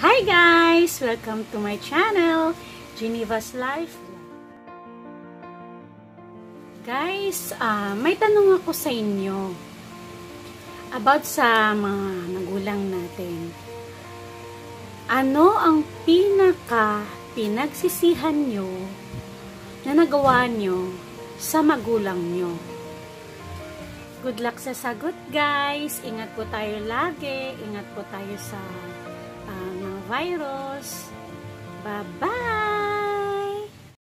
Hi guys! Welcome to my channel, Geneva's Life. Guys, uh, may tanong ako sa inyo about sa mga nagulang natin. Ano ang pinaka pinagsisihan nyo na nagawa nyo sa magulang nyo? Good luck sa sagot guys! Ingat po tayo lagi. Ingat po tayo sa uh, virus. Bye-bye!